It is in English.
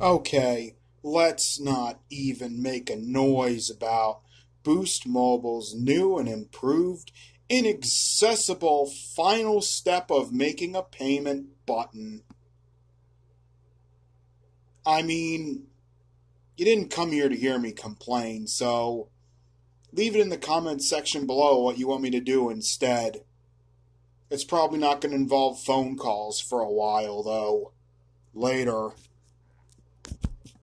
Okay, let's not even make a noise about Boost Mobile's new and improved, inaccessible final step of making a payment button. I mean, you didn't come here to hear me complain, so leave it in the comments section below what you want me to do instead. It's probably not going to involve phone calls for a while, though. Later.